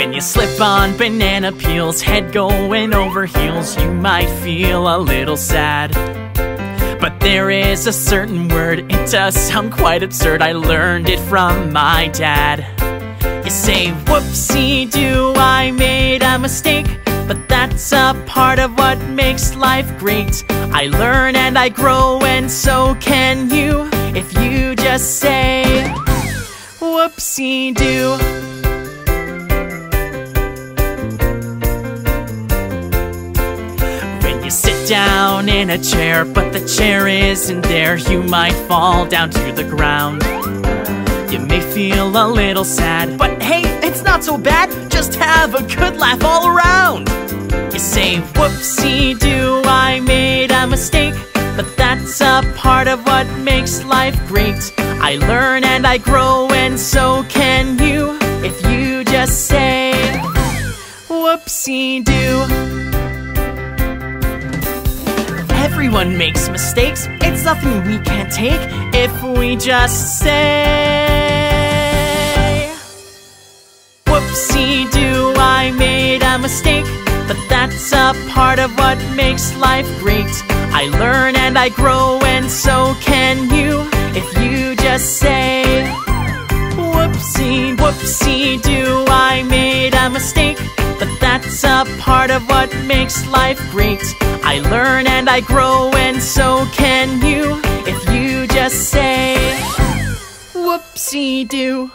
When you slip on banana peels, head going over heels, you might feel a little sad. But there is a certain word, it does sound quite absurd. I learned it from my dad. You say, whoopsie do, I made a mistake. But that's a part of what makes life great. I learn and I grow, and so can you. If you just say, whoopsie do. Down in a chair, but the chair isn't there, you might fall down to the ground. You may feel a little sad, but hey, it's not so bad. Just have a good laugh all around. You say, whoopsie do, I made a mistake. But that's a part of what makes life great. I learn and I grow, and so can you. If you just say, whoopsie do. Everyone makes mistakes, it's nothing we can't take if we just say, Whoopsie do, I made a mistake. But that's a part of what makes life great. I learn and I grow, and so can you. If you just say, Whoopsie, whoopsie do, I made a mistake. That's a part of what makes life great. I learn and I grow, and so can you. If you just say, Whoopsie do.